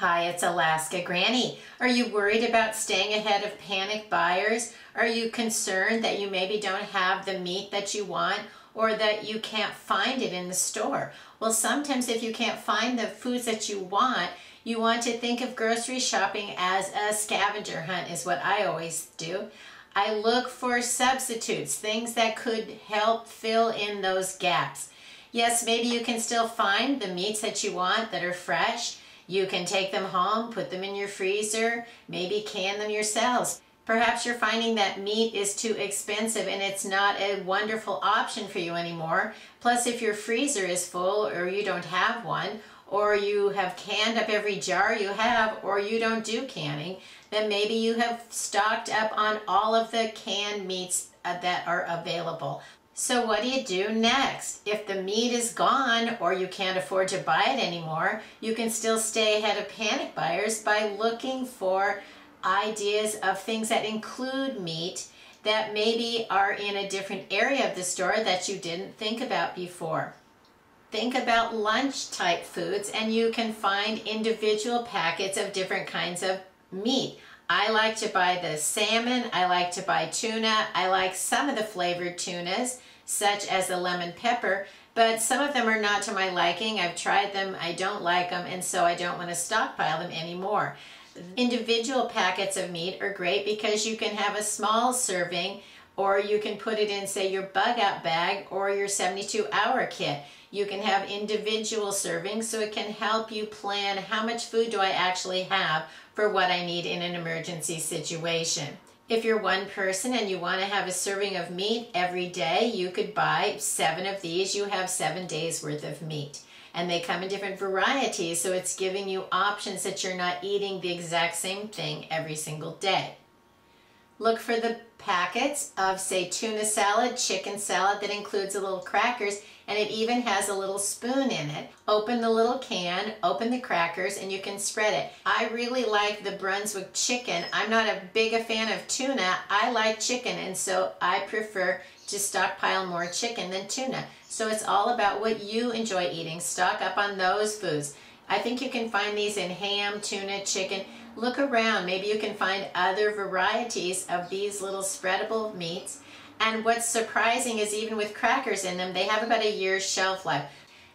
Hi, it's Alaska Granny. Are you worried about staying ahead of panic buyers? Are you concerned that you maybe don't have the meat that you want or that you can't find it in the store? Well, sometimes if you can't find the foods that you want, you want to think of grocery shopping as a scavenger hunt is what I always do. I look for substitutes, things that could help fill in those gaps. Yes, maybe you can still find the meats that you want that are fresh, you can take them home, put them in your freezer, maybe can them yourselves. Perhaps you're finding that meat is too expensive and it's not a wonderful option for you anymore. Plus, if your freezer is full or you don't have one, or you have canned up every jar you have, or you don't do canning, then maybe you have stocked up on all of the canned meats uh, that are available. So what do you do next? If the meat is gone or you can't afford to buy it anymore, you can still stay ahead of panic buyers by looking for ideas of things that include meat that maybe are in a different area of the store that you didn't think about before. Think about lunch type foods and you can find individual packets of different kinds of meat. I like to buy the salmon, I like to buy tuna, I like some of the flavored tunas such as the lemon pepper, but some of them are not to my liking. I've tried them, I don't like them, and so I don't want to stockpile them anymore. Individual packets of meat are great because you can have a small serving or you can put it in, say, your bug out bag or your 72 hour kit. You can have individual servings so it can help you plan how much food do I actually have for what I need in an emergency situation. If you're one person and you want to have a serving of meat every day, you could buy seven of these. You have seven days worth of meat. And they come in different varieties, so it's giving you options that you're not eating the exact same thing every single day. Look for the packets of, say, tuna salad, chicken salad that includes a little crackers, and it even has a little spoon in it. Open the little can, open the crackers, and you can spread it. I really like the Brunswick chicken. I'm not a big a fan of tuna. I like chicken, and so I prefer to stockpile more chicken than tuna. So it's all about what you enjoy eating. Stock up on those foods. I think you can find these in ham, tuna, chicken. Look around. Maybe you can find other varieties of these little spreadable meats. And what's surprising is even with crackers in them, they have about a year's shelf life.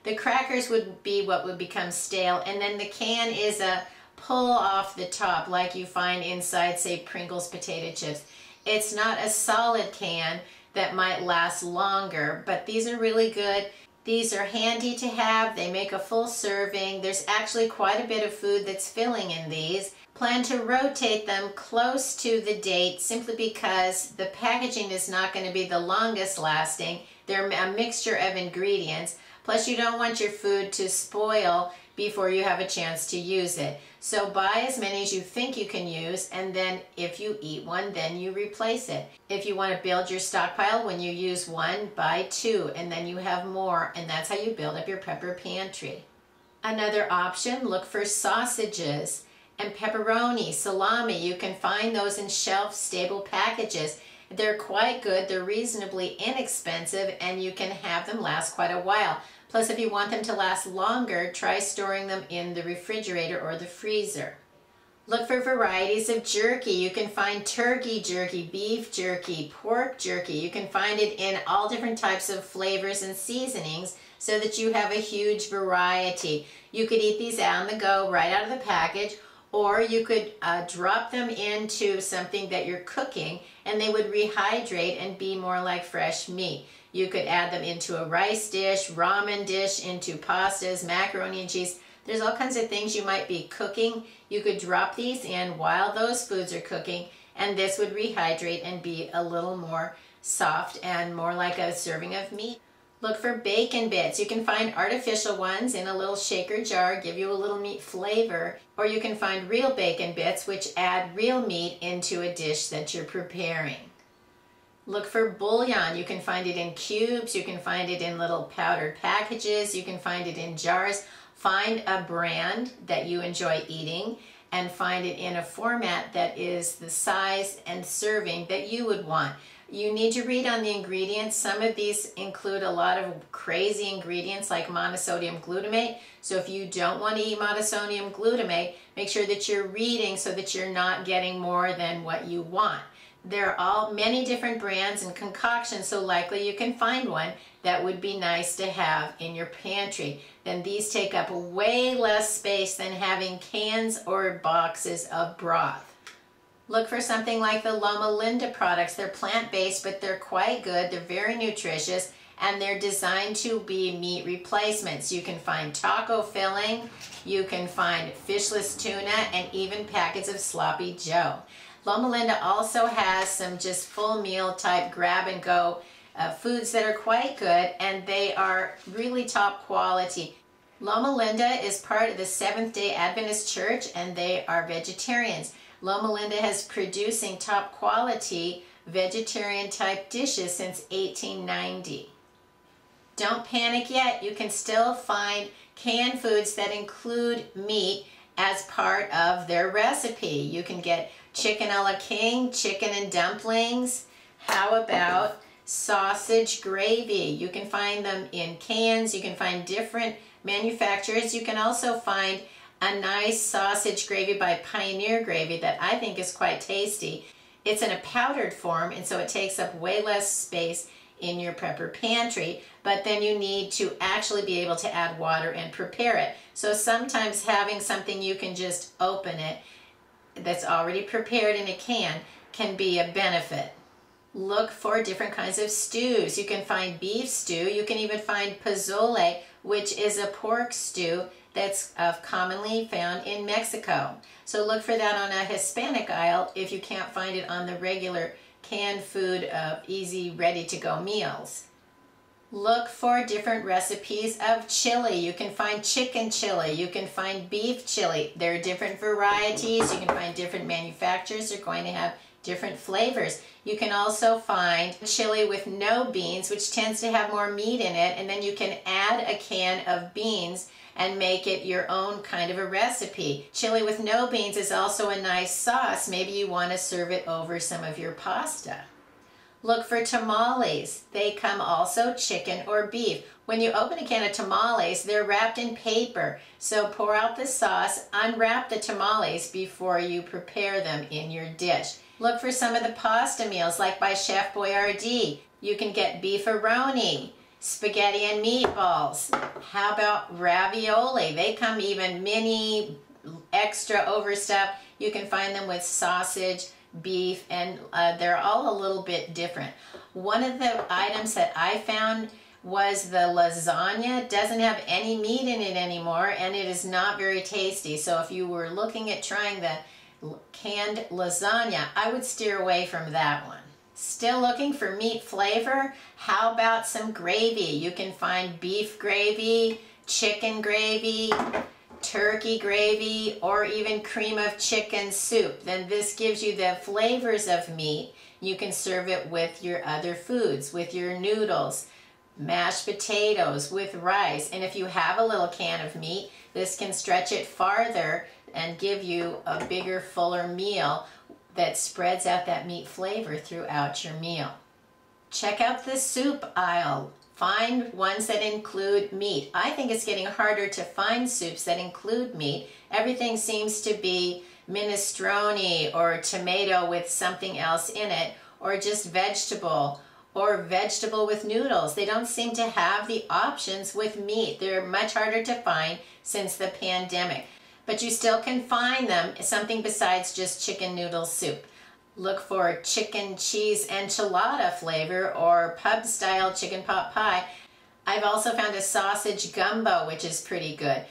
The crackers would be what would become stale, and then the can is a pull off the top like you find inside, say, Pringles potato chips. It's not a solid can that might last longer, but these are really good. These are handy to have. They make a full serving. There's actually quite a bit of food that's filling in these. Plan to rotate them close to the date simply because the packaging is not going to be the longest lasting. They're a mixture of ingredients. Plus you don't want your food to spoil before you have a chance to use it. So buy as many as you think you can use and then if you eat one then you replace it. If you want to build your stockpile when you use one buy two and then you have more and that's how you build up your prepper pantry. Another option look for sausages and pepperoni, salami. You can find those in shelf-stable packages. They're quite good, they're reasonably inexpensive, and you can have them last quite a while. Plus, if you want them to last longer, try storing them in the refrigerator or the freezer. Look for varieties of jerky. You can find turkey jerky, beef jerky, pork jerky. You can find it in all different types of flavors and seasonings so that you have a huge variety. You could eat these on the go right out of the package or you could uh, drop them into something that you're cooking and they would rehydrate and be more like fresh meat. You could add them into a rice dish, ramen dish, into pastas, macaroni and cheese. There's all kinds of things you might be cooking. You could drop these in while those foods are cooking and this would rehydrate and be a little more soft and more like a serving of meat. Look for bacon bits. You can find artificial ones in a little shaker jar, give you a little meat flavor, or you can find real bacon bits which add real meat into a dish that you're preparing. Look for bouillon. You can find it in cubes, you can find it in little powdered packages, you can find it in jars. Find a brand that you enjoy eating and find it in a format that is the size and serving that you would want. You need to read on the ingredients. Some of these include a lot of crazy ingredients like monosodium glutamate. So if you don't want to eat monosodium glutamate, make sure that you're reading so that you're not getting more than what you want. There are all many different brands and concoctions, so likely you can find one that would be nice to have in your pantry. Then these take up way less space than having cans or boxes of broth. Look for something like the Loma Linda products. They're plant-based, but they're quite good. They're very nutritious, and they're designed to be meat replacements. You can find taco filling, you can find fishless tuna, and even packets of sloppy joe. Loma Linda also has some just full meal type grab and go uh, foods that are quite good, and they are really top quality. Loma Linda is part of the Seventh day Adventist Church, and they are vegetarians. Loma Linda has producing top quality vegetarian type dishes since 1890. Don't panic yet. You can still find canned foods that include meat as part of their recipe. You can get chicken a la king, chicken and dumplings. How about sausage gravy? You can find them in cans. You can find different manufacturers. You can also find a nice sausage gravy by Pioneer Gravy that I think is quite tasty. It's in a powdered form and so it takes up way less space in your prepper pantry, but then you need to actually be able to add water and prepare it. So sometimes having something you can just open it that's already prepared in a can can be a benefit. Look for different kinds of stews. You can find beef stew. You can even find pozole, which is a pork stew that's uh, commonly found in Mexico. So look for that on a Hispanic aisle if you can't find it on the regular canned food of easy, ready-to-go meals. Look for different recipes of chili. You can find chicken chili. You can find beef chili. There are different varieties. You can find different manufacturers. They're going to have different flavors. You can also find chili with no beans, which tends to have more meat in it, and then you can add a can of beans and make it your own kind of a recipe. Chili with no beans is also a nice sauce. Maybe you want to serve it over some of your pasta. Look for tamales. They come also chicken or beef. When you open a can of tamales, they're wrapped in paper. So pour out the sauce, unwrap the tamales before you prepare them in your dish. Look for some of the pasta meals like by Chef Boyardee. You can get beefaroni, spaghetti and meatballs. How about ravioli? They come even mini, extra overstuffed. You can find them with sausage, beef, and uh, they're all a little bit different. One of the items that I found was the lasagna. It doesn't have any meat in it anymore and it is not very tasty. So if you were looking at trying the canned lasagna, I would steer away from that one. Still looking for meat flavor? How about some gravy? You can find beef gravy, chicken gravy, turkey gravy, or even cream of chicken soup. Then this gives you the flavors of meat. You can serve it with your other foods, with your noodles, mashed potatoes, with rice. And if you have a little can of meat, this can stretch it farther and give you a bigger, fuller meal that spreads out that meat flavor throughout your meal. Check out the soup aisle. Find ones that include meat. I think it's getting harder to find soups that include meat. Everything seems to be minestrone or tomato with something else in it or just vegetable or vegetable with noodles. They don't seem to have the options with meat. They're much harder to find since the pandemic but you still can find them something besides just chicken noodle soup. Look for chicken cheese enchilada flavor or pub style chicken pot pie. I've also found a sausage gumbo, which is pretty good.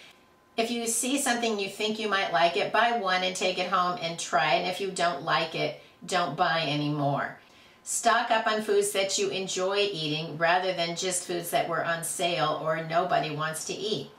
If you see something you think you might like it, buy one and take it home and try it. And if you don't like it, don't buy any more. Stock up on foods that you enjoy eating rather than just foods that were on sale or nobody wants to eat.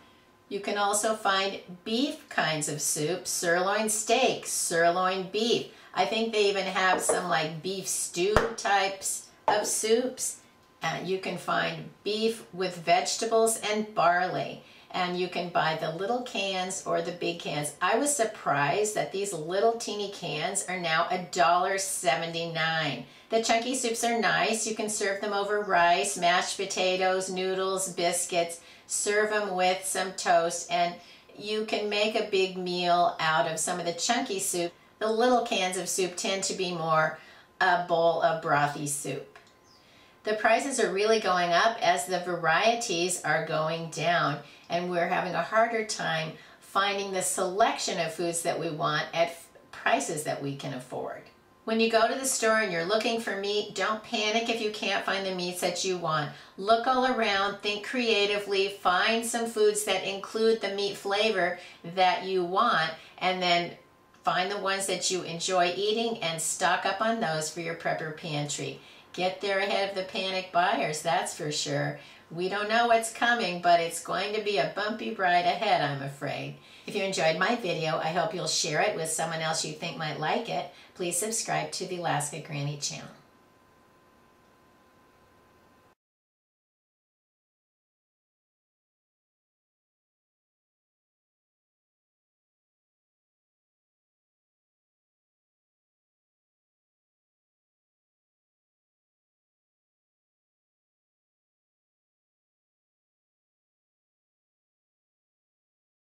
You can also find beef kinds of soup, sirloin steak, sirloin beef. I think they even have some like beef stew types of soups. Uh, you can find beef with vegetables and barley. And you can buy the little cans or the big cans. I was surprised that these little teeny cans are now $1.79. The chunky soups are nice. You can serve them over rice, mashed potatoes, noodles, biscuits. Serve them with some toast and you can make a big meal out of some of the chunky soup. The little cans of soup tend to be more a bowl of brothy soup. The prices are really going up as the varieties are going down and we're having a harder time finding the selection of foods that we want at prices that we can afford. When you go to the store and you're looking for meat, don't panic if you can't find the meats that you want. Look all around, think creatively, find some foods that include the meat flavor that you want, and then find the ones that you enjoy eating and stock up on those for your prepper pantry. Get there ahead of the panic buyers, that's for sure. We don't know what's coming, but it's going to be a bumpy ride ahead, I'm afraid. If you enjoyed my video, I hope you'll share it with someone else you think might like it. Please subscribe to the Alaska Granny channel.